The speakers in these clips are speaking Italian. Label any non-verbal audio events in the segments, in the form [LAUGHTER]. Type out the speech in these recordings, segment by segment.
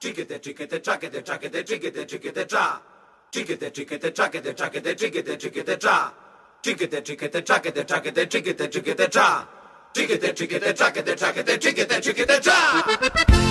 Chickete, chickete, chackete, chackete, chickete, chickete, cha. Chickete, chickete, chackete, chackete, chickete, chickete, cha. Chickete, chickete, chackete, chackete, chickete, chickete, cha. Chickete, chickete, chackete, chackete, chickete, chickete, cha.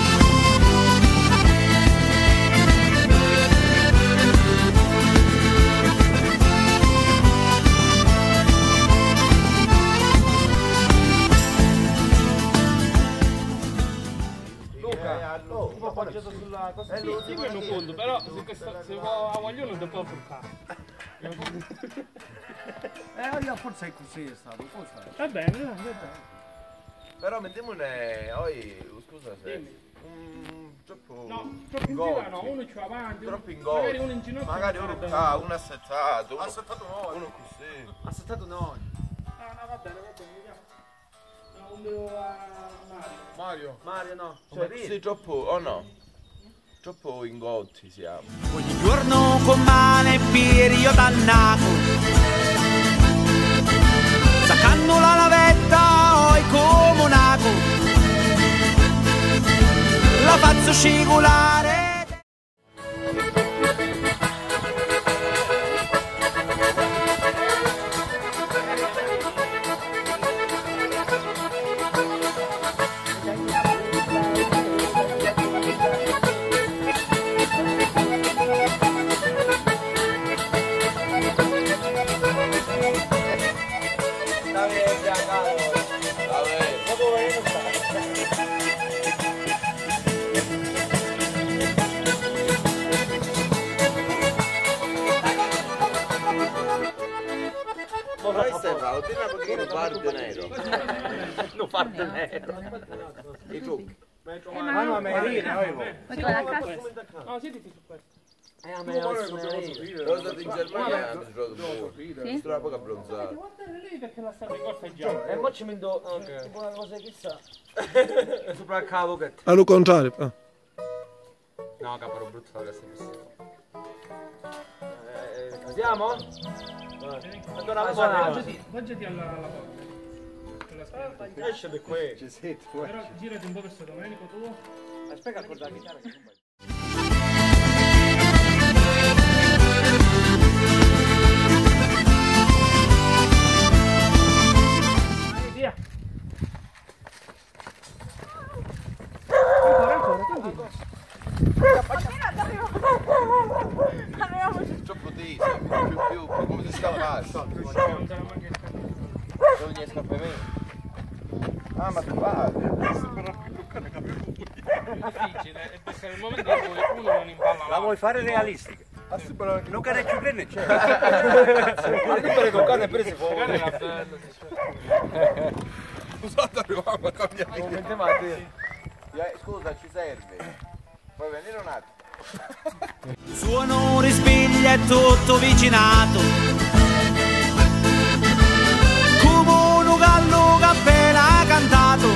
Appoggiato sulla cosa. Sì, sì, me lo conto, però se, questa, se va a guaglione non può portare. Eh, io forse è così è stato, forse. Va bene, va bene. Però mettiamone, oi, scusa se... Dimmi. Un troppo... No, troppo in giro no, uno ci va avanti, uno- Troppo ingolfi. magari uno in ginocchio. Magari uno in qua, uno assetato, uno, Aspettato noi. uno così. Aspettato noi. No, no, va bene, va bene, vediamo. No, un devo a Mario. Mario. Mario no. Cioè, sì, troppo, o no? Troppo ingotti siamo. Ogni giorno con male io dannato Saccando la navetta oi comunato La faccio scivolare Questo è bravo, tieni un pochino parte nero. Non parte nero. I trucchi. Ma no, Merina, oi. No, siediti su questo. Lo stato in Germania hanno giocato pure. Sto una poco abbronzato. Guardate lei perché la sta ricorteggiando. E mo ci mendo tipo una cosa chissà. [LAUGHS] Sopra il cavo che. Allo contrario. ah. No, caparo brutto adesso Andiamo? Allora Appoggiati alla, alla porta. Esce da qui. Però girati un po' verso Domenico tu. Aspetta a portare la chitarra. Vai, più più più, come si scappa? Dove gli scappa me? Ah, ma tu vai. difficile è perché nel momento in cui uno non imballa La vuoi fare realistica? Non cane più bene c'è. Anche per con cane prese fuori. era [LAUGHS] bello sì. Scusate, arriviamo a cambiare. Eh, Scusa, ci serve. Puoi venire un attimo? Suono un risveglio è tutto vicinato. Come un gallo che appena cantato.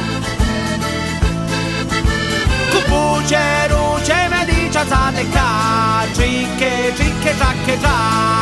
Cupuce, ruce, medici, alzate, cacci, che, cicche, tracche, tracche.